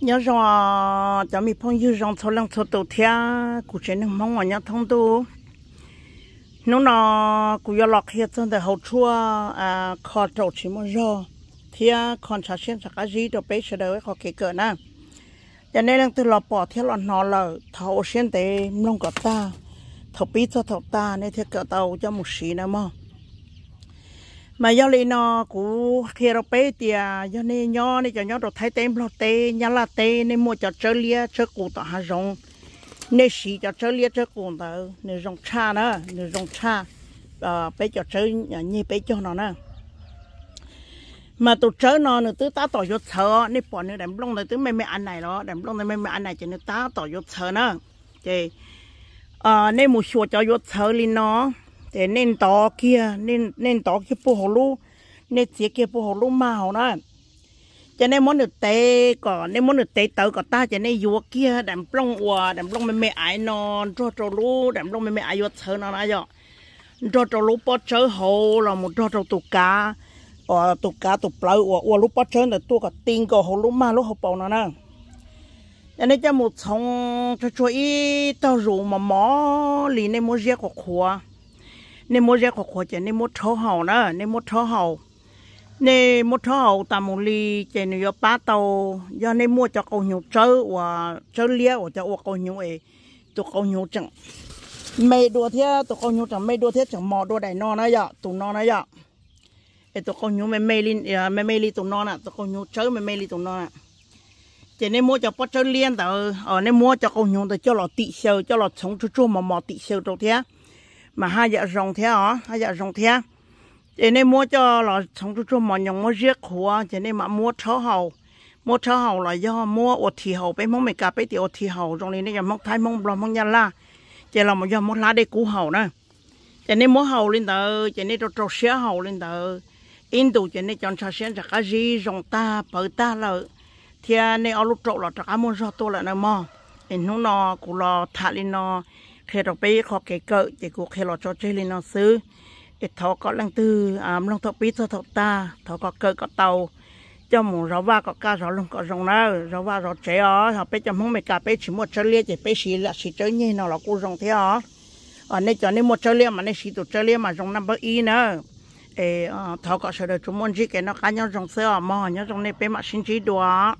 nhớ rõ cho mình phong dư rong thâu lăng thâu tổ thia, cụ chế nâng mong ở nhà thông tu. Nó nó cụ yo lọc hiện trong đời hậu chua à khó trâu chỉ một giờ thia còn trả xin chắc cái gì đó bé sẽ đời khó kể cỡ nè cho nên là từ lọ bỏ theo lọ nó là thầu xin để mông có ta thầu bí cho thầu ta, nên theo cỡ tàu cho một xí nữa mà mà do lý nó cú khi nó bé thì do nên nhỏ nên cho nhỏ đồ thay tên lo tê, nhà là tê, nên mua cho chơi lia chơi cụ tao hà rong. Nên xí cho chơi lia chơi cụ tao nên rong cha nữa nên rong cha. Ờ, à bé cho chơi ờ, như bé cho nó nè. Mà tụi chơi nó nữa tứ ta tỏ vô thở nên bỏ nữa đầm lông này tứ mấy mấy anh này đó đầm lông này mấy mấy anh này cho nên ta tỏ vô thở nữa thì à ờ, nên một số cho vô thở lên nó để nên to kia, nên nên to kia phù hồ lu nên chia kia phù hồ lu màu đó. Cho nên muốn được tê có, nên muốn được tê tớ có ta, cho nên vua kia đầm lông ua đầm lông mẹ mẹ ai non cho cho lu đầm lông mẹ mẹ ai vua thơ nó nói rồi cho cho lu bó chơi hồ là một cho cho tụ cá. Ờ, Ở tụ cá tụ plau ua ua lu bó chơi là tụ có tiền có hồ lu mà lu hồ bầu nó nè. Cho nên cho một xong cho cho ít tao rủ mà mỏ lì nên muốn riêng của khóa nên mua ra khó chả nên mua thô hậu nữa nên mua thô hậu nên mua thô hậu tạm một ly chè nó có ba tàu do nên mua cho cầu nhiều chơi và chơi lia và cho cầu nhiều ấy tụ cầu nhiều chẳng mày đua thế tụ cầu nhiều chẳng mày đua thế chẳng mò đua đại non nữa giờ tụ non nữa giờ ấy tụ cầu nhiều mày mày lên mày mày lên tụ non à tụ cầu nhiều chơi mày mày lên tụ non à chỉ nên mua cho bắt chơi liên tao ở nên mua cho cầu nhiều tao cho lọ tị sâu cho lọ sống cho chua mà mò tị sâu đâu thế mà hai vợ rồng thế hả? Hai vợ rồng thế, cho nên mua cho là trong chút chút mọi nhông mua riết của cho nên mà mua chó hầu. Mua chó hầu là do mua ột thì hầu bé mong mày cà bé thì ột thì hầu trong này nên là mong thái mong lo mong nhà la. Chỉ là một do mua lá để cú hầu nè cho nên mua hầu lên tờ cho nên cho cho xé hầu lên tờ. In tụ cho nên chọn sao xe ra cái gì rồng ta bờ ta là thì nên ở lúc trộn là cho cái món rau tôi là nó mò in nó cũng là thả lên nó khi đó bây khó cái cỡ chỉ có khi lo cho chơi lên nó xứ ít thọ có lăng tư à lăng thọ biết thọ thọ ta thọ có cỡ có tàu cho mù rau va có cá rau lông có rong nào rau va rau chế ó họ bé cho không mấy cả bé chỉ một chơi lia chỉ bé xí là xí chơi như nào là cô rong thế ó ở đây cho nên một chơi lia mà nên xí tụ chơi lia mà rong năm bữa y nữa ê thọ có sợ được chúng muốn gì cái nó cá nhau rong xưa mà nhớ rong này bé mà xin chỉ đùa